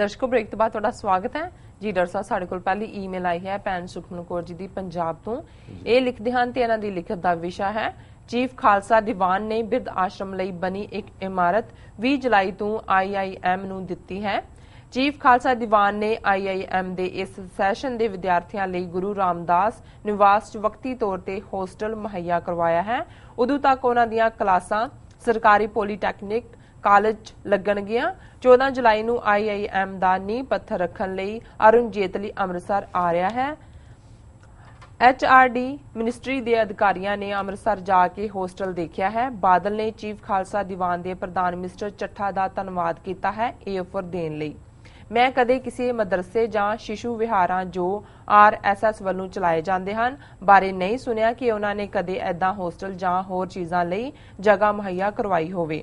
ਦਰਸ਼ਕੋ break ਤੋਂ ਬਾਅਦ ਤੁਹਾਡਾ ਸਵਾਗਤ ਹੈ। ਜੀ ਡਾਕਟਰ ਸਾਹਿਬ ਸਾਡੇ ਕੋਲ ਪਹਿਲੀ ਈਮੇਲ ਆਈ ਹੈ ਪੈਨ ਸੁਖਮਨ ਕੌਰ ਜੀ ਦੀ ਪੰਜਾਬ ਤੋਂ। ਇਹ ਲਿਖਦੇ ਹਨ ਤੇ ਇਹਨਾਂ ਦੀ ਲਿਖਤ ਦਾ ਵਿਸ਼ਾ ਹੈ ਚੀਫ ਖਾਲਸਾ ਦੀਵਾਨ ਨੇ ਬਿਰਧ ਆਸ਼ਰਮ ਲਈ ਬਣੀ ਇੱਕ ਇਮਾਰਤ 20 ਜੁਲਾਈ ਤੋਂ ਆਈਆਈਐਮ ਨੂੰ ਦਿੱਤੀ ਹੈ। ਚੀਫ ਖਾਲਸਾ ਦੀਵਾਨ ਨੇ ਆਈਆਈਐਮ ਦੇ ਇਸ ਸੈਸ਼ਨ ਦੇ ਵਿਦਿਆਰਥੀਆਂ ਲਈ ਗੁਰੂ ਰਾਮਦਾਸ ਨਿਵਾਸ 'ਚ ਵਕਤੀ ਤੌਰ ਤੇ ਹੋਸਟਲ ਮੁਹੱਈਆ ਕਰਵਾਇਆ ਹੈ। ਉਦੋਂ ਤੱਕ ਉਹਨਾਂ ਦੀਆਂ ਕਲਾਸਾਂ ਸਰਕਾਰੀ ਪੋਲੀਟੈਕਨਿਕ ਕਾਲਜ 'ਚ ਲੱਗਣਗੀਆਂ। 14 ਜੁਲਾਈ ਨੂੰ ਆਈਆਈਐਮ ਦਾ ਨੀਂਹ ਪੱਥਰ ਰੱਖਣ ਲਈ ਅਰੁਣ ਜੇਤਲੀ ਅੰਮ੍ਰਿਤਸਰ ਆ ਰਿਹਾ ਹੈ। ਐਚਆਰਡੀ ਮਿਨਿਸਟਰੀ ਦੇ ਅਧਿਕਾਰੀਆਂ ਨੇ ਅੰਮ੍ਰਿਤਸਰ ਜਾ ਕੇ ਹੋਸਟਲ ਦੇਖਿਆ ਹੈ। ਬਾਦਲ ਨੇ ਚੀਫ ਖਾਲਸਾ ਦੀਵਾਨ ਦੇ ਪ੍ਰਧਾਨ ਮਿਸਟਰ ਚੱਠਾ ਦਾ ਧੰਨਵਾਦ ਕੀਤਾ ਹੈ ਇਹ ਆਫਰ ਦੇਣ ਲਈ। ਮੈਂ ਕਦੇ ਕਿਸੇ ਮਦਰਸੇ ਜਾਂ ਸ਼ਿਸ਼ੂ ਵਿਹਾਰਾਂ ਜੋ ਆਰਐਸਐਸ ਵੱਲੋਂ ਚਲਾਏ ਜਾਂਦੇ ਹਨ ਬਾਰੇ ਨਹੀਂ ਸੁਣਿਆ ਕਿ ਉਹਨਾਂ ਨੇ ਕਦੇ ਐਦਾਂ ਹੋਸਟਲ ਜਾਂ ਹੋਰ ਚੀਜ਼ਾਂ ਲਈ ਜਗ੍ਹਾ ਮੁਹੱਈਆ ਕਰਵਾਈ ਹੋਵੇ।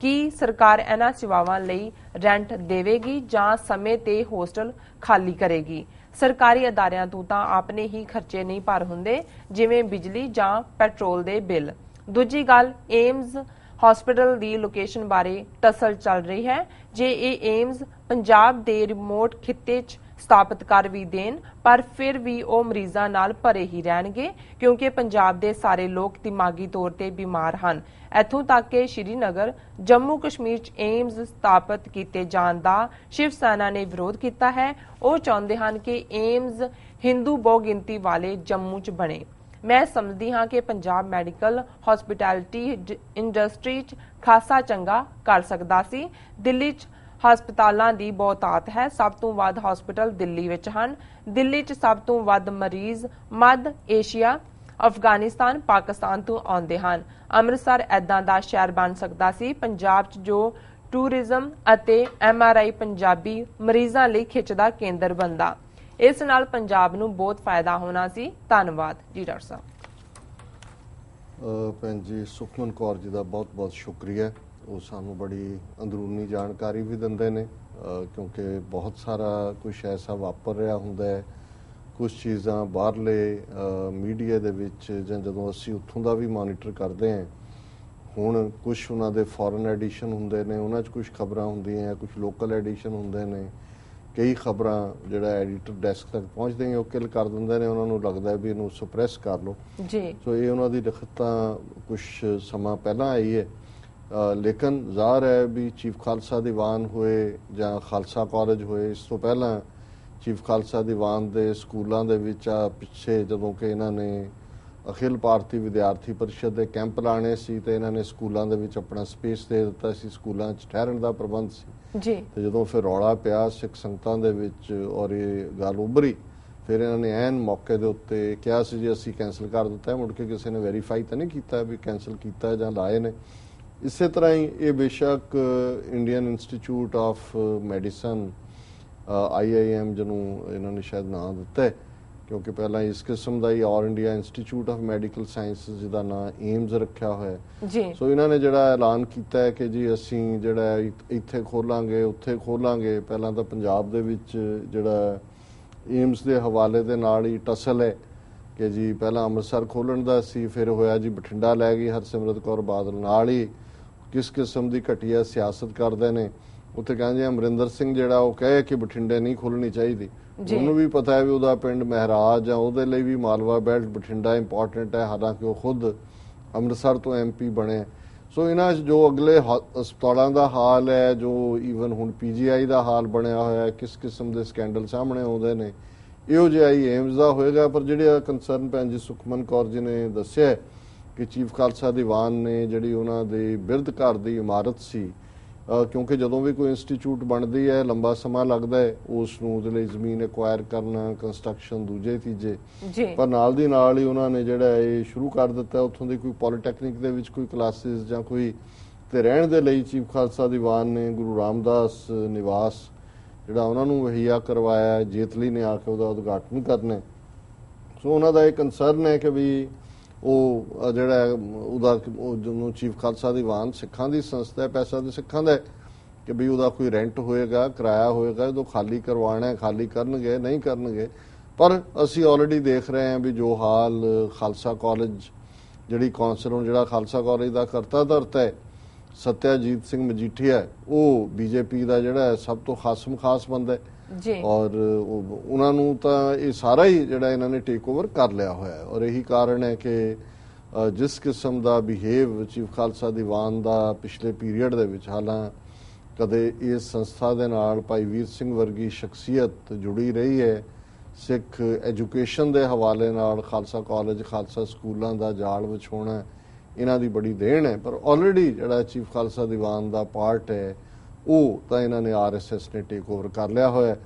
ਕੀ ਸਰਕਾਰ ਇਹਨਾਂ ਸੇਵਾਵਾਂ ਲਈ ਰੈਂਟ ਦੇਵੇਗੀ ਜਾਂ ਸਮੇਂ ਤੇ ਹੋਸਟਲ ਖਾਲੀ ਕਰੇਗੀ? ਸਰਕਾਰੀ ਅਦਾਰਿਆਂ ਤੋਂ ਤਾਂ ਆਪਣੇ ਹੀ ਖਰਚੇ ਨਹੀਂ ਭਰ ਹੁੰਦੇ, ਜਿਵੇਂ ਬਿਜਲੀ ਜਾਂ ਪੈਟਰੋਲ ਦੇ ਬਿੱਲ। ਦੂਜੀ ਗੱਲ, ਏਮਜ਼ ਹਸਪੀਟਲ ਦੀ ਲੋਕੇਸ਼ਨ ਬਾਰੇ ਟਸਲ ਚੱਲ ਰਹੀ ਹੈ। ਜੇ ਇਹ ਏਮਜ਼ ਪੰਜਾਬ ਦੇ ਰਿਮੋਟ ਖਿੱਤੇ 'ਚ ਸਥਾਪਿਤ ਕਰ ਵੀ ਦੇਣ, ਪਰ ਫਿਰ ਵੀ ਉਹ ਮਰੀਜ਼ਾਂ ਨਾਲ ਭਰੇ ਹੀ ਰਹਿਣਗੇ, ਕਿਉਂਕਿ ਪੰਜਾਬ ਦੇ ਸਾਰੇ ਲੋਕ ਦਿਮਾਗੀ ਤੌਰ ਤੇ ਬਿਮਾਰ ਹਨ। ਇੱਥੋਂ ਤੱਕ ਕਿ ਸ਼੍ਰੀਨਗਰ, ਜੰਮੂ ਕਸ਼ਮੀਰ 'ਚ ਏਮਜ਼ ਸਥਾਪਿਤ ਕੀਤੇ ਜਾਣ ਦਾ ਸ਼ਿਵ ਸੈਨਾ ਨੇ ਵਿਰੋਧ ਕੀਤਾ ਹੈ। ਉਹ ਚਾਹੁੰਦੇ ਹਨ ਕਿ ਏਮਜ਼ ਹਿੰਦੂ ਬਹੁਗਿਣਤੀ ਵਾਲੇ ਜੰਮੂ 'ਚ ਬਣੇ। ਮੈਂ ਸਮਝਦੀ ਹਾਂ ਕਿ ਪੰਜਾਬ ਮੈਡੀਕਲ ਹਸਪਿਟੈਲਿਟੀ ਇੰਡਸਟਰੀ 'ਚ ਖਾਸਾ ਚੰਗਾ ਕਰ ਸਕਦਾ ਸੀ। ਦਿੱਲੀ 'ਚ ਹਸਪਤਾਲਾਂ ਦੀ ਬਹੁਤਾਤ ਹੈ। ਸਭ ਤੋਂ ਵੱਧ ਹਸਪਤਾਲ ਦਿੱਲੀ ਵਿੱਚ ਹਨ। ਦਿੱਲੀ 'ਚ ਸਭ ਤੋਂ ਵੱਧ ਮਰੀਜ਼ ਮੱਧ ਏਸ਼ੀਆ, ਅਫਗਾਨਿਸਤਾਨ, ਪਾਕਿਸਤਾਨ ਤੋਂ ਆਉਂਦੇ ਹਨ। ਅੰਮ੍ਰਿਤਸਰ ਐਦਾਂ ਦਾ ਸ਼ਹਿਰ ਬਣ ਸਕਦਾ ਸੀ। ਪੰਜਾਬ 'ਚ ਜੋ ਟੂਰਿਜ਼ਮ ਅਤੇ ਐਮਆਰਆਈ ਪੰਜਾਬੀ ਮਰੀਜ਼ਾਂ ਲਈ ਖਿੱਚ ਦਾ ਕੇਂਦਰ ਬਣਦਾ। ਇਸ ਨਾਲ ਪੰਜਾਬ ਨੂੰ ਬਹੁਤ ਫਾਇਦਾ ਹੋਣਾ ਸੀ। ਧੰਨਵਾਦ। ਜੀ ਡਾਕਟਰ ਸਾਹਿਬ। ਭੈਣ ਜੀ, ਸੁਖਮਨ ਕੌਰ ਜੀ ਦਾ ਬਹੁਤ-ਬਹੁਤ ਸ਼ੁਕਰੀਆ। ਉਹ ਸਾਨੂੰ ਬੜੀ ਅੰਦਰੂਨੀ ਜਾਣਕਾਰੀ ਵੀ ਦਿੰਦੇ ਨੇ ਕਿਉਂਕਿ ਬਹੁਤ ਸਾਰਾ ਕੁਝ ਐਸਾ ਵਾਪਰ ਰਿਹਾ ਹੁੰਦਾ ਹੈ। ਕੁਝ ਚੀਜ਼ਾਂ ਬਾਹਰਲੇ ਮੀਡੀਆ ਦੇ ਵਿੱਚ ਜਾਂ ਜਦੋਂ ਅਸੀਂ ਉੱਥੋਂ ਦਾ ਵੀ ਮੋਨੀਟਰ ਕਰਦੇ ਹਾਂ ਹੁਣ ਕੁਝ ਉਹਨਾਂ ਦੇ ਫੋਰਨ ਐਡੀਸ਼ਨ ਹੁੰਦੇ ਨੇ ਉਹਨਾਂ 'ਚ ਕੁਝ ਖਬਰਾਂ ਹੁੰਦੀਆਂ ਕੁਝ ਲੋਕਲ ਐਡੀਸ਼ਨ ਹੁੰਦੇ ਨੇ। ਕਈ ਖਬਰਾਂ ਜਿਹੜਾ ਐਡੀਟਰ ਡੈਸਕ ਤੱਕ ਪਹੁੰਚਦੇ ਨੇ ਉਹ ਕਿਲ ਕਰ ਦਿੰਦੇ ਨੇ ਉਹਨਾਂ ਨੂੰ ਲੱਗਦਾ ਵੀ ਇਹਨੂੰ ਸੁਪਰੈਸ ਕਰ ਲਓ। ਜੀ। ਸੋ ਇਹ ਉਹਨਾਂ ਦੀ ਲਿਖਤ ਕੁਝ ਸਮਾਂ ਪਹਿਲਾਂ ਆਈ ਹੈ। ਲੇਕਿਨ ਜ਼ਾਹਰ ਹੈ ਵੀ ਚੀਫ ਖਾਲਸਾ ਦੀਵਾਨ ਹੋਏ ਜਾਂ ਖਾਲਸਾ ਕਾਲਜ ਹੋਏ ਇਸ ਤੋਂ ਪਹਿਲਾਂ ਚੀਫ ਖਾਲਸਾ ਦੀਵਾਨ ਦੇ ਸਕੂਲਾਂ ਦੇ ਵਿੱਚ ਆ ਪਿੱਛੇ ਜਦੋਂ ਕਿ ਇਹਨਾਂ ਨੇ ਅਖਿਲ ਭਾਰਤੀ ਵਿਦਿਆਰਥੀ ਪਰਿਸ਼ਦ ਦੇ ਕੈਂਪ ਲਾਣੇ ਸੀ ਤੇ ਇਹਨਾਂ ਨੇ ਸਕੂਲਾਂ ਦੇ ਵਿੱਚ ਆਪਣਾ ਸਪੇਸ ਦੇ ਦਿੱਤਾ ਸੀ ਸਕੂਲਾਂ 'ਚ ਠਹਿਰਨ ਦਾ ਪ੍ਰਬੰਧ ਸੀ। ਜੀ। ਤੇ ਜਦੋਂ ਫਿਰ ਰੌਲਾ ਪਿਆ ਸਿੱਖ ਸੰਗਤਾਂ ਦੇ ਵਿੱਚ ਔਰ ਇਹ ਗੱਲ ਉੱਭਰੀ ਫਿਰ ਇਹਨਾਂ ਨੇ ਐਨ ਮੌਕੇ ਦੇ ਉੱਤੇ ਕਿਹਾ ਸੀ ਜੀ ਅਸੀਂ ਕੈਨਸਲ ਕਰ ਦਿੱਤਾ ਹੈ ਮੁੜ ਕੇ ਕਿਸੇ ਨੇ ਵੈਰੀਫਾਈ ਤਾਂ ਨਹੀਂ ਕੀਤਾ ਵੀ ਕੈਨਸਲ ਕੀਤਾ ਜਾਂ ਲਾਏ ਨੇ। ਇਸੇ ਤਰ੍ਹਾਂ ਹੀ ਇਹ ਬੇਸ਼ੱਕ Indian Institute of Medicine IIM ਜਿਹਨੂੰ ਇਹਨਾਂ ਨੇ ਸ਼ਾਇਦ ਨਾਮ ਦਿੱਤਾ ਹੈ ਕਿਉਂਕਿ ਪਹਿਲਾਂ ਇਸ ਕਿਸਮ ਦਾ ਹੀ All India Institute of Medical Sciences ਜਿਹਦਾ ਨਾਮ ਏਮਜ਼ ਰੱਖਿਆ ਹੋਇਆ ਹੈ। ਸੋ ਇਹਨਾਂ ਨੇ ਜਿਹੜਾ ਐਲਾਨ ਕੀਤਾ ਹੈ ਕਿ ਜੀ ਅਸੀਂ ਜਿਹੜਾ ਇੱਥੇ ਖੋਲਾਂਗੇ ਉੱਥੇ ਖੋਲਾਂਗੇ ਪਹਿਲਾਂ ਤਾਂ ਪੰਜਾਬ ਦੇ ਵਿੱਚ ਜਿਹੜਾ ਏਮਸ ਦੇ ਹਵਾਲੇ ਦੇ ਨਾਲ ਹੀ ਟਸਲ ਹੈ ਕਿ ਜੀ ਪਹਿਲਾਂ ਅੰਮ੍ਰਿਤਸਰ ਖੋਲਣ ਦਾ ਸੀ ਫਿਰ ਹੋਇਆ ਜੀ ਬਠਿੰਡਾ ਲੈ ਗਈ ਹਰਸਿਮਰਤ ਕੌਰ ਬਾਦਲ ਨਾਲ ਹੀ। ਕਿਸ ਕਿਸਮ ਦੀ ਘਟੀਆ ਸਿਆਸਤ ਕਰਦੇ ਨੇ। ਉੱਥੇ ਕਹਿੰਦੇ ਅਮਰਿੰਦਰ ਸਿੰਘ ਜਿਹੜਾ ਉਹ ਕਹੇ ਕਿ ਬਠਿੰਡੇ ਨਹੀਂ ਖੋਲਣੀ ਚਾਹੀਦੀ। ਉਹਨੂੰ ਵੀ ਪਤਾ ਹੈ ਵੀ ਉਹਦਾ ਪਿੰਡ ਮਹਿਰਾਜ ਜਾਂ ਉਹਦੇ ਲਈ ਵੀ ਮਾਲਵਾ ਬੈਲਟ ਬਠਿੰਡਾ ਇੰਪੋਰਟੈਂਟ ਹੈ ਹਾਲਾਂਕਿ ਉਹ ਖੁਦ ਅੰਮ੍ਰਿਤਸਰ ਤੋਂ ਐਮਪੀ ਬਣੇ। ਸੋ ਇਹਨਾਂ 'ਚ ਜੋ ਅਗਲੇ ਹਸਪਤਾਲਾਂ ਦਾ ਹਾਲ ਹੈ ਜੋ ਈਵਨ ਹੁਣ ਪੀਜੀਆਈ ਦਾ ਹਾਲ ਬਣਿਆ ਹੋਇਆ ਹੈ ਕਿਸ ਕਿਸਮ ਦੇ ਸਕੈਂਡਲ ਸਾਹਮਣੇ ਆਉਂਦੇ ਨੇ ਇਹੋ ਜਿਹਾ ਹੀ ਏਮਜ਼ ਦਾ ਹੋਏਗਾ। ਪਰ ਜਿਹੜੇ ਕੰਸਰਨ ਭੈਣ ਜੀ ਸੁਖਮਨ ਕੌਰ ਜੀ ਨੇ ਦੱਸਿਆ ਕਿ ਚੀਫ ਖਾਲਸਾ ਦੀਵਾਨ ਨੇ ਜਿਹੜੀ ਉਹਨਾਂ ਦੇ ਬਿਰਧ ਘਰ ਦੀ ਇਮਾਰਤ ਸੀ ਕਿਉਂਕਿ ਜਦੋਂ ਵੀ ਕੋਈ ਇੰਸਟੀਚਿਊਟ ਬਣਦੀ ਹੈ ਲੰਬਾ ਸਮਾਂ ਲੱਗਦਾ ਹੈ ਉਸ ਨੂੰ ਉਹਦੇ ਲਈ ਜ਼ਮੀਨ ਐਕਵਾਇਰ ਕਰਨਾ ਕੰਸਟਰਕਸ਼ਨ ਦੂਜੇ ਤੀਜੇ ਪਰ ਨਾਲ ਦੀ ਨਾਲ ਹੀ ਉਹਨਾਂ ਨੇ ਜਿਹੜਾ ਇਹ ਸ਼ੁਰੂ ਕਰ ਦਿੱਤਾ ਉੱਥੋਂ ਦੀ ਕੋਈ ਪੋਲੀਟੈਕਨਿਕ ਦੇ ਵਿੱਚ ਕੋਈ ਕਲਾਸਿਸ ਜਾਂ ਕੋਈ ਤੇ ਰਹਿਣ ਦੇ ਲਈ ਚੀਫ ਖਾਲਸਾ ਦੀਵਾਨ ਨੇ ਗੁਰੂ ਰਾਮਦਾਸ ਨਿਵਾਸ ਜਿਹੜਾ ਉਹਨਾਂ ਨੂੰ ਵਹੀਆ ਕਰਵਾਇਆ ਜੇਤਲੀ ਨੇ ਆ ਕੇ ਉਹਦਾ ਉਦਘਾਟਨ ਕਰਨਾ। ਸੋ ਉਹਨਾਂ ਦਾ ਇਹ ਕੰਸਰਨ ਹੈ ਕਿ ਵੀ ਉਹ ਜਿਹੜਾ ਉਹਦਾ ਉਹ ਚੀਫ ਖਾਲਸਾ ਦੀਵਾਨ ਸਿੱਖਾਂ ਦੀ ਸੰਸਥਾ ਹੈ ਪੈਸਾ ਤੇ ਸਿੱਖਾਂ ਦਾ ਕਿ ਵੀ ਉਹਦਾ ਕੋਈ ਰੈਂਟ ਹੋਏਗਾ, ਕਿਰਾਇਆ ਹੋਏਗਾ ਜਦੋਂ ਖਾਲੀ ਕਰਵਾਉਣਾ ਹੈ, ਖਾਲੀ ਕਰਨਗੇ, ਨਹੀਂ ਕਰਨਗੇ। ਪਰ ਅਸੀਂ ਆਲਰੇਡੀ ਦੇਖ ਰਹੇ ਹਾਂ ਵੀ ਜੋ ਹਾਲ ਖਾਲਸਾ ਕਾਲਜ ਜਿਹੜੀ ਕੌਂਸਲ ਹੁਣ ਜਿਹੜਾ ਖਾਲਸਾ ਕਾਲਜ ਦਾ ਕਰਤਾ ਧਰਤਾ ਹੈ, ਸਤਿਆਜੀਤ ਸਿੰਘ ਮਜੀਠੀਆ ਉਹ ਬੀਜੇਪੀ ਦਾ ਜਿਹੜਾ ਸਭ ਤੋਂ ਖਾਸਮ ਖਾਸ ਬੰਦਾ ਹੈ। ਜੀ। ਔਰ ਉਹਨਾਂ ਨੂੰ ਤਾਂ ਇਹ ਸਾਰਾ ਹੀ ਜਿਹੜਾ ਇਹਨਾਂ ਨੇ ਟੇਕ ਓਵਰ ਕਰ ਲਿਆ ਹੋਇਆ ਹੈ। ਔਰ ਇਹੀ ਕਾਰਨ ਹੈ ਕਿ ਜਿਸ ਕਿਸਮ ਦਾ ਬਿਹੇਵ ਚੀਫ ਖਾਲਸਾ ਦੀਵਾਨ ਦਾ ਪਿਛਲੇ ਪੀਰੀਅਡ ਦੇ ਵਿੱਚ, ਹਾਲਾਂ ਕਦੇ ਇਸ ਸੰਸਥਾ ਦੇ ਨਾਲ ਭਾਈ ਵੀਰ ਸਿੰਘ ਵਰਗੀ ਸ਼ਖਸੀਅਤ ਜੁੜੀ ਰਹੀ ਹੈ, ਸਿੱਖ ਐਜੂਕੇਸ਼ਨ ਦੇ ਹਵਾਲੇ ਨਾਲ ਖਾਲਸਾ ਕਾਲਜ ਖਾਲਸਾ ਸਕੂਲਾਂ ਦਾ ਜਾਲ ਵਿਛਾਉਣਾ ਇਹਨਾਂ ਦੀ ਬੜੀ ਦੇਣ ਹੈ। ਪਰ ਆਲਰੇਡੀ ਜਿਹੜਾ ਚੀਫ ਖਾਲਸਾ ਦੀਵਾਨ ਦਾ ਪਾਰਟ ਹੈ ਉਹ ਤਾਂ ਇਹਨਾਂ ਨੇ ਆਰਐਸਐਸ ਨੇ ਟੇਕ ਓਵਰ ਕਰ ਲਿਆ ਹੋਇਆ ਹੈ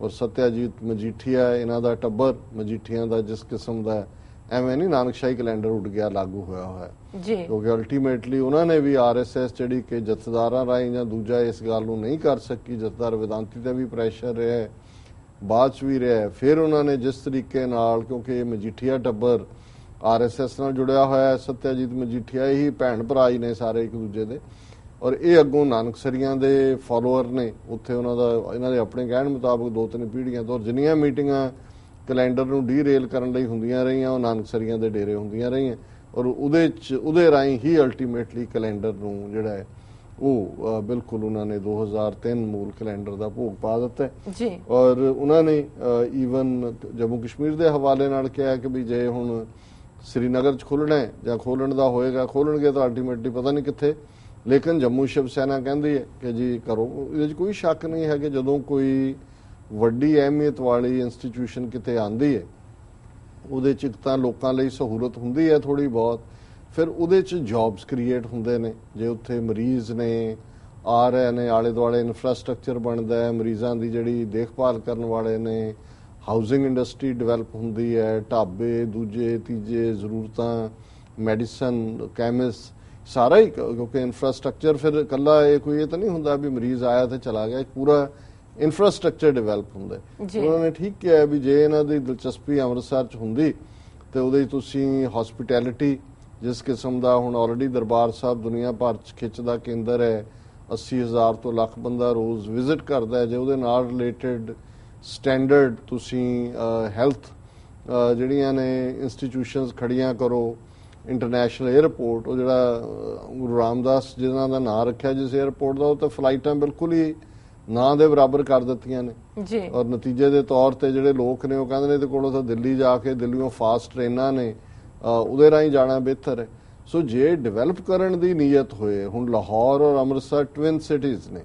ਔਰ ਸਤਿਆਜੀਤ ਮਜੀਠੀਆ ਇਹਨਾਂ ਦਾ ਟੱਬਰ ਮਜੀਠੀਆਂ ਦਾ ਜਿਸ ਕਿਸਮ ਦਾ ਐਵੇਂ ਨਹੀਂ ਨਾਨਕਸ਼ਾਹੀ ਕੈਲੰਡਰ ਉੱਡ ਗਿਆ ਲਾਗੂ ਹੋਇਆ ਹੋਇਆ। ਜੀ ਕਿਉਂਕਿ ਅਲਟੀਮੇਟਲੀ ਉਹਨਾਂ ਨੇ ਵੀ ਆਰਐਸਐਸ ਜਿਹੜੀ ਕਿ ਜਥੇਦਾਰਾਂ ਰਾਹੀਂ ਜਾਂ ਦੂਜਾ ਇਸ ਗੱਲ ਨੂੰ ਨਹੀਂ ਕਰ ਸਕੀ ਜਥੇਦਾਰ ਵਿਦਾਂਤੀ ਤੇ ਵੀ ਪ੍ਰੈਸ਼ਰ ਰਿਹਾ ਬਾਅਦ ਚ ਵੀ ਰਿਹਾ। ਫਿਰ ਉਹਨਾਂ ਨੇ ਜਿਸ ਤਰੀਕੇ ਨਾਲ ਕਿਉਂਕਿ ਇਹ ਮਜੀਠੀਆ ਟੱਬਰ ਆਰਐਸਐਸ ਨਾਲ ਜੁੜਿਆ ਹੋਇਆ ਹੈ ਸਤਿਆਜੀਤ ਮਜੀਠੀਆ ਹੀ ਭੈਣ ਭਰਾ ਹੀ ਨੇ ਸਾਰੇ ਇੱਕ ਦੂਜੇ ਦੇ ਔਰ ਇਹ ਅੱਗੋਂ ਨਾਨਕਸਰੀਆਂ ਦੇ ਫਾਲੋਅਰ ਨੇ ਉੱਥੇ ਉਹਨਾਂ ਦਾ ਇਹਨਾਂ ਦੇ ਆਪਣੇ ਕਹਿਣ ਮੁਤਾਬਕ ਦੋ ਤਿੰਨ ਪੀੜ੍ਹੀਆਂ ਤੋਂ ਜਿੰਨੀਆਂ ਮੀਟਿੰਗਾਂ ਕੈਲੰਡਰ ਨੂੰ ਡੀਰੇਲ ਕਰਨ ਲਈ ਹੁੰਦੀਆਂ ਰਹੀਆਂ ਉਹ ਨਾਨਕਸਰੀਆਂ ਦੇ ਡੇਰੇ ਹੁੰਦੀਆਂ ਰਹੀਆਂ। ਔਰ ਉਹਦੇ ਚ ਉਹਦੇ ਰਾਹੀਂ ਹੀ ਅਲਟੀਮੇਟਲੀ ਕੈਲੰਡਰ ਨੂੰ ਜਿਹੜਾ ਹੈ ਉਹ ਬਿਲਕੁਲ ਉਹਨਾਂ ਨੇ 2003 ਮੂਲ ਕੈਲੰਡਰ ਦਾ ਭੋਗ ਪਾ ਦਿੱਤਾ। ਜੀ। ਔਰ ਉਹਨਾਂ ਨੇ ਈਵਨ ਜੰਮੂ ਕਸ਼ਮੀਰ ਦੇ ਹਵਾਲੇ ਨਾਲ ਕਿਹਾ ਕਿ ਵੀ ਜੇ ਹੁਣ ਸ੍ਰੀਨਗਰ ਚ ਖੋਲਣਾ ਹੈ ਜਾਂ ਖੋਲਣ ਦਾ ਹੋਏਗਾ ਖੋਲਣਗੇ ਤਾਂ ਅਲਟੀਮੇਟਲੀ ਪਤਾ ਨਹੀਂ ਕਿੱਥੇ। ਲੇਕਿਨ ਜੰਮੂ ਸ਼ਿਵ ਸੈਨਾ ਕਹਿੰਦੀ ਹੈ ਕਿ ਜੀ ਕਰੋ। ਇਹਦੇ 'ਚ ਕੋਈ ਸ਼ੱਕ ਨਹੀਂ ਹੈ ਕਿ ਜਦੋਂ ਕੋਈ ਵੱਡੀ ਅਹਿਮੀਅਤ ਵਾਲੀ ਇੰਸਟੀਟਿਊਸ਼ਨ ਕਿਤੇ ਆਂਦੀ ਹੈ, ਉਹਦੇ ਚ ਇੱਕ ਤਾਂ ਲੋਕਾਂ ਲਈ ਸਹੂਲਤ ਹੁੰਦੀ ਹੈ ਥੋੜੀ ਬਹੁਤ, ਫਿਰ ਉਹਦੇ ਚ ਜੌਬਸ ਕ੍ਰੀਏਟ ਹੁੰਦੇ ਨੇ। ਜੇ ਉੱਥੇ ਮਰੀਜ਼ ਨੇ, ਆ ਰਹੇ ਨੇ ਆਲੇ ਦੁਆਲੇ ਇਨਫਰਾਸਟ੍ਰਕਚਰ ਬਣਦਾ ਹੈ, ਮਰੀਜ਼ਾਂ ਦੀ ਜਿਹੜੀ ਦੇਖਭਾਲ ਕਰਨ ਵਾਲੇ ਨੇ ਹਾਊਸਿੰਗ ਇੰਡਸਟਰੀ ਡਿਵੈਲਪ ਹੁੰਦੀ ਹੈ, ਢਾਬੇ, ਦੂਜੇ, ਤੀਜੇ ਜ਼ਰੂਰਤਾਂ ਮੈਡੀਸਨ ਕੈਮਿਸਟ ਸਾਰਾ ਹੀ ਕਿਉਂ- ਕਿਉਂਕਿ ਇਨਫਰਾਸਟ੍ਰਕਚਰ ਫਿਰ ਇਕੱਲਾ ਇਹ ਕੋਈ ਇਹ ਤਾਂ ਨਹੀਂ ਹੁੰਦਾ ਵੀ ਮਰੀਜ਼ ਆਇਆ ਤੇ ਚਲਾ ਗਿਆ ਪੂਰਾ ਇਨਫਰਾਸਟ੍ਰਕਚਰ ਡਿਵੈਲਪ ਹੁੰਦਾ। ਉਹਨਾਂ ਨੇ ਠੀਕ ਕਿਹਾ ਵੀ ਜੇ ਇਹਨਾਂ ਦੀ ਦਿਲਚਸਪੀ ਅੰਮ੍ਰਿਤਸਰ ਚ ਹੁੰਦੀ ਤੇ ਉਹਦੇ ਤੁਸੀਂ ਹਸਪਿਟੈਲਿਟੀ ਜਿਸ ਕਿਸਮ ਦਾ ਹੁਣ ਆਲਰੇਡੀ ਦਰਬਾਰ ਸਾਹਿਬ ਦੁਨੀਆ ਭਰ ਚ ਖਿੱਚ ਦਾ ਕੇਂਦਰ ਹੈ 80000 ਤੋਂ ਲੱਖ ਬੰਦਾ ਰੋਜ਼ ਵਿਜ਼ਿਟ ਕਰਦਾ ਹੈ ਜੇ ਉਹਦੇ ਨਾਲ ਰਿਲੇਟਡ ਸਟੈਂਡਰਡ ਤੁਸੀਂ ਹੈਲਥ ਜਿਹੜੀਆਂ ਨੇ ਇੰਸਟੀਟਿਊਸ਼ਨਸ ਖੜੀਆਂ ਕਰੋ ਇੰਟਰਨੈਸ਼ਨਲ 에ਅਰਪੋਰਟ ਉਹ ਜਿਹੜਾ ਗੁਰੂ ਰਾਮਦਾਸ ਜਿਹਨਾਂ ਦਾ ਨਾਮ ਰੱਖਿਆ ਜਿਸ 에ਅਰਪੋਰਟ ਦਾ ਉਹ ਤਾਂ ਫਲਾਈਟਾਂ ਬਿਲਕੁਲ ਹੀ ਨਾਂ ਦੇ ਬਰਾਬਰ ਕਰ ਦਿੱਤੀਆਂ ਨੇ। ਜੀ। ਔਰ ਨਤੀਜੇ ਦੇ ਤੌਰ ਤੇ ਜਿਹੜੇ ਲੋਕ ਨੇ ਉਹ ਕਹਿੰਦੇ ਨੇ ਇਹਦੇ ਕੋਲੋਂ ਤਾਂ ਦਿੱਲੀ ਜਾ ਕੇ ਦਿੱਲੀੋਂ ਫਾਸਟ ਟ੍ਰੇਨਾਂ ਨੇ ਉਹਦੇ ਰਾਹੀਂ ਜਾਣਾ ਬਿਹਤਰ ਹੈ। ਸੋ ਜੇ ਡਿਵੈਲਪ ਕਰਨ ਦੀ ਨੀਅਤ ਹੋਏ ਹੁਣ ਲਾਹੌਰ ਔਰ ਅੰਮ੍ਰਿਤਸਰ ਟਵਿਨ ਸਿਟੀਜ਼ ਨੇ।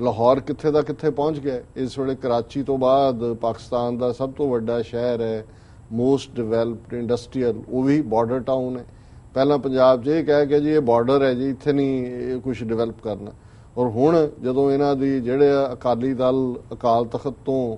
ਲਾਹੌਰ ਕਿੱਥੇ ਦਾ ਕਿੱਥੇ ਪਹੁੰਚ ਗਿਆ। ਇਸ ਵੇਲੇ ਕਰਾਚੀ ਤੋਂ ਬਾਅਦ ਪਾਕਿਸਤਾਨ ਦਾ ਸਭ ਤੋਂ ਵੱਡਾ ਸ਼ਹਿਰ ਹੈ ਮੋਸਟ ਡਿਵੈਲਪਡ ਇੰਡਸਟਰੀਅਲ ਉਹ ਵੀ ਬਾਰਡਰ ਟਾਊਨ ਹੈ। ਪਹਿਲਾਂ ਪੰਜਾਬ 'ਚ ਇਹ ਕਹਿ ਕੇ ਜੀ ਇਹ ਬਾਰਡਰ ਹੈ ਜੀ ਇੱਥੇ ਨਹੀਂ ਇਹ ਕੁਝ ਡਿਵੈਲਪ ਕਰਨਾ। ਔਰ ਹੁਣ ਜਦੋਂ ਇਹਨਾਂ ਦੀ ਜਿਹੜੇ ਅਕਾਲੀ ਦਲ ਅਕਾਲ ਤਖਤ ਤੋਂ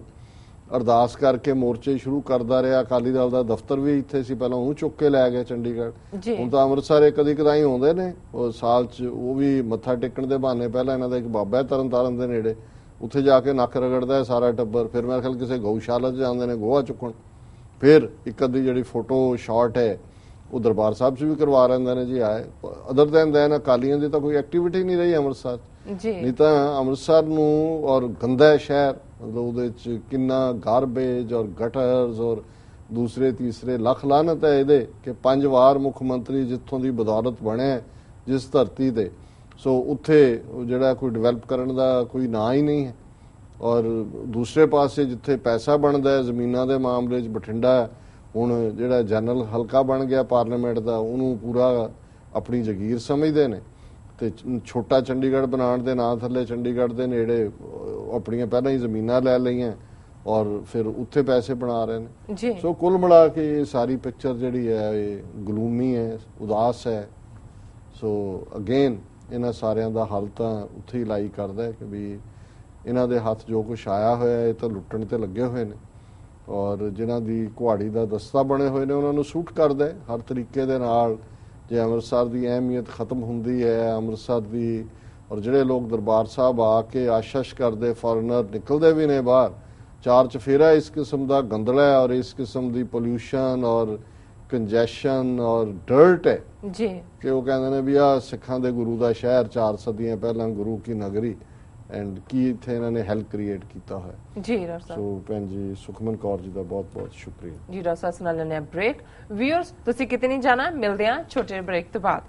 ਅਰਦਾਸ ਕਰਕੇ ਮੋਰਚੇ ਸ਼ੁਰੂ ਕਰਦਾ ਰਿਹਾ ਅਕਾਲੀ ਦਲ ਦਾ ਦਫ਼ਤਰ ਵੀ ਇੱਥੇ ਸੀ ਪਹਿਲਾਂ ਉਹ ਚੁੱਕ ਕੇ ਲੈ ਗਏ ਚੰਡੀਗੜ੍ਹ। ਹੁਣ ਤਾਂ ਅੰਮ੍ਰਿਤਸਰ ਇਹ ਕਦੀ ਕਦਾਈ ਆਉਂਦੇ ਨੇ ਉਹ ਸਾਲ ਚ ਉਹ ਵੀ ਮੱਥਾ ਟੇਕਣ ਦੇ ਬਹਾਨੇ ਪਹਿਲਾਂ ਇਹਨਾਂ ਦਾ ਇੱਕ ਬਾਬਾ ਹੈ ਤਰਨ ਤਾਰਨ ਦੇ ਨੇੜੇ। ਉੱਥੇ ਜਾ ਕੇ ਨੱਕ ਰਗੜਦਾ ਹੈ ਸਾਰਾ ਟੱਬਰ ਫਿਰ ਮੇਰੇ ਖਿਆਲ ਕਿਸੇ ਗਊਸ਼ਾਲਾ 'ਚ ਜਾਂਦੇ ਨੇ ਗੋਹਾ ਚੁੱਕਣ। ਫਿਰ ਇੱਕ ਅੱਧੀ ਜਿਹੜੀ ਫੋਟੋ ਸ਼ਾਟ ਹੈ ਉਹ ਦਰਬਾਰ ਸਾਹਿਬ 'ਚ ਵੀ ਕਰਵਾ ਰਹਿੰਦੇ ਨੇ ਜੀ ਆਏ। ਅਦਰ ਦੈਨ ਦੈਨ ਅਕਾਲੀਆਂ ਦੀ ਤਾਂ ਕੋਈ ਐਕਟੀਵਿਟੀ ਨਹੀਂ ਰਹੀ ਅੰਮ੍ਰਿਤਸਰ। ਜੀ। ਨਹੀਂ ਤਾਂ ਅੰਮ੍ਰਿਤਸਰ ਨੂੰ ਔਰ ਗੰਦਾ ਸ਼ਹਿਰ ਮਤਲਬ ਉਹਦੇ ਚ ਕਿੰਨਾ ਗਾਰਬੇਜ ਔਰ ਗਟਰਸ ਔਰ ਦੂਸਰੇ ਤੀਸਰੇ ਲੱਖ ਲਾਨਤ ਹੈ ਇਹਦੇ ਕਿ ਪੰਜ ਵਾਰ ਮੁੱਖ ਮੰਤਰੀ ਜਿੱਥੋਂ ਦੀ ਬਦੌਲਤ ਬਣਿਆ ਜਿਸ ਧਰਤੀ ਤੇ। ਸੋ ਉੱਥੇ ਜਿਹੜਾ ਕੋਈ ਡਿਵੈਲਪ ਕਰਨ ਦਾ ਕੋਈ ਨਾਂ ਹੀ ਨਹੀਂ ਹੈ। ਔਰ ਦੂਸਰੇ ਪਾਸੇ ਜਿੱਥੇ ਪੈਸਾ ਬਣਦਾ ਹੈ ਜ਼ਮੀਨਾਂ ਦੇ ਮਾਮਲੇ 'ਚ ਬਠਿੰਡਾ ਹੁਣ ਜਿਹੜਾ ਜਨਰਲ ਹਲਕਾ ਬਣ ਗਿਆ ਪਾਰਲੀਮੈਂਟ ਦਾ ਉਹਨੂੰ ਪੂਰਾ ਆਪਣੀ ਜ਼ਗੀਰ ਸਮਝਦੇ ਨੇ ਤੇ ਛੋਟਾ ਚੰਡੀਗੜ੍ਹ ਬਣਾਉਣ ਦੇ ਨਾਂ ਥੱਲੇ ਚੰਡੀਗੜ੍ਹ ਦੇ ਨੇੜੇ ਆਪਣੀਆਂ ਪਹਿਲਾਂ ਹੀ ਜ਼ਮੀਨਾਂ ਲੈ ਲਈਆਂ ਔਰ ਫਿਰ ਉੱਥੇ ਪੈਸੇ ਬਣਾ ਰਹੇ ਨੇ। ਜੀ। ਸੋ ਕੁੱਲ ਮਿਲਾ ਕੇ ਇਹ ਸਾਰੀ ਪਿਕਚਰ ਜਿਹੜੀ ਹੈ ਇਹ ਗਲੂਮੀ ਹੈ ਉਦਾਸ ਹੈ। ਸੋ ਅਗੇਨ ਇਹਨਾਂ ਸਾਰਿਆਂ ਦਾ ਹੱਲ ਤਾਂ ਉੱਥੇ ਹੀ ਲਾਈ ਕਰਦਾ ਹੈ ਕਿ ਵੀ ਇਹਨਾਂ ਦੇ ਹੱਥ ਜੋ ਕੁਝ ਆਇਆ ਹੋਇਆ ਇਹ ਤਾਂ ਲੁੱਟਣ ਤੇ ਲੱਗੇ ਹੋਏ ਨੇ। ਔਰ ਜਿਨ੍ਹਾਂ ਦੀ ਕੁਹਾੜੀ ਦਾ ਦਸਤਾ ਬਣੇ ਹੋਏ ਨੇ ਉਹਨਾਂ ਨੂੰ ਸੂਟ ਕਰਦਾ ਹਰ ਤਰੀਕੇ ਦੇ ਨਾਲ ਜੇ ਅੰਮ੍ਰਿਤਸਰ ਦੀ ਅਹਿਮੀਅਤ ਖਤਮ ਹੁੰਦੀ ਹੈ ਅੰਮ੍ਰਿਤਸਰ ਦੀ ਔਰ ਜਿਹੜੇ ਲੋਕ ਦਰਬਾਰ ਸਾਹਿਬ ਆ ਕੇ ਆਸ਼ਸ਼ ਕਰਦੇ ਫੋਰਨਰ ਨਿਕਲਦੇ ਵੀ ਨੇ ਬਾਹਰ ਚਾਰ ਚਫੇਰਾ ਇਸ ਕਿਸਮ ਦਾ ਗੰਦਲਾ ਹੈ ਔਰ ਇਸ ਕਿਸਮ ਦੀ ਪੋਲਿਊਸ਼ਨ ਔਰ ਕੰਜੈਸ਼ਨ ਔਰ ਡਰਟ ਹੈ। ਜੀ। ਕਿ ਉਹ ਕਹਿੰਦੇ ਨੇ ਵੀ ਆ ਸਿੱਖਾਂ ਦੇ ਗੁਰੂ ਦਾ ਸ਼ਹਿਰ ਚਾਰ ਸਦੀਆਂ ਪਹਿਲਾਂ ਗੁਰੂ ਕੀ ਨਗਰੀ ਐਂਡ ਕੀ ਇੱਥੇ ਇਹਨਾਂ ਨੇ ਹੈਲ ਕ੍ਰੀਏਟ ਕੀਤਾ ਹੋਇਆ? ਜੀ ਡਾਕਟਰ ਸਾਹਿਬ। ਸੋ ਭੈਣ ਜੀ ਸੁਖਮਨ ਕੌਰ ਜੀ ਦਾ ਬਹੁਤ ਬਹੁਤ ਸ਼ੁਕਰੀਆ। ਜੀ ਡਾਕਟਰ ਸਾਹਿਬ ਨਾਲ ਲੈਣੇ ਬ੍ਰੇਕ ਵੀਅਰਸ ਤੁਸੀਂ ਕਿਤੇ ਨਹੀਂ ਜਾਣਾ? ਮਿਲਦੇ ਹਾਂ ਛੋਟੇ ਬ੍ਰੇਕ ਤੋਂ ਬਾਅਦ।